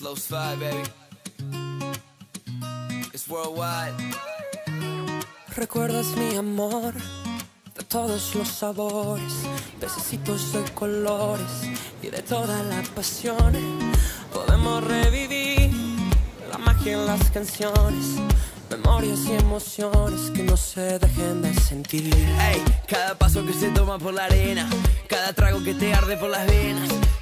Slow slide, baby. It's worldwide. Recuerdas mi amor de todos los sabores, pececitos de colores y de todas las pasiones. Podemos revivir la magia en las canciones, memorias y emociones que no se dejen de sentir. Ey, cada paso que se toma por la arena, cada trago que te arde por las venas,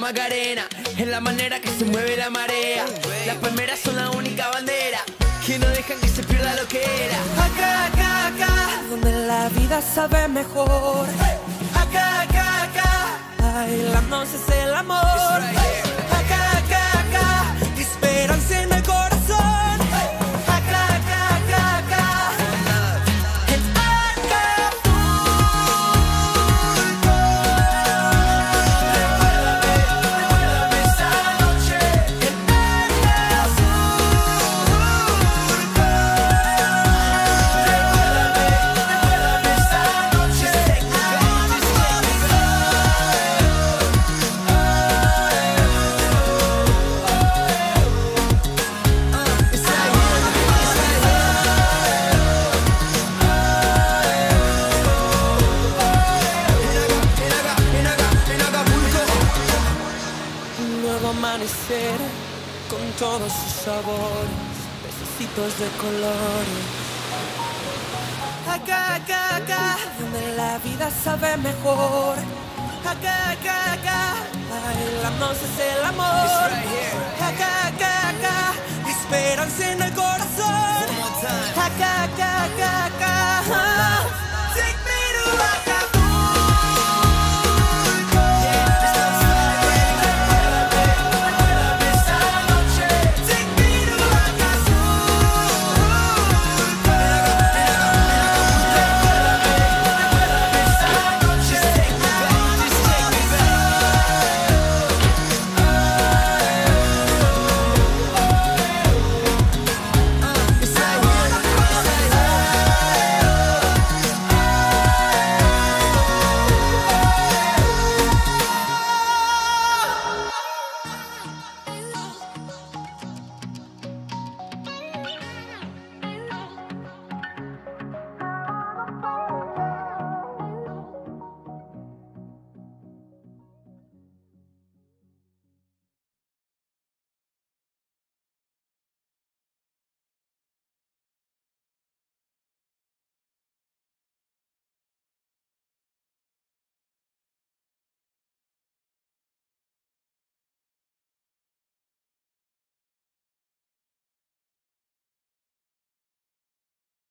Macarena es la manera que se mueve la marea. Las palmeras son la única bandera que no dejan que se pierda lo que era. Acá, acá, acá, donde la vida sabe mejor. Acá, acá, acá, bailando es el amor. Con todos sus sabores, pececitos de colores. Acá, acá, acá, donde la vida sabe mejor. Acá, acá, acá, bailamos es el amor. Acá, acá, acá, esperanza en el corazón. Acá, acá, acá,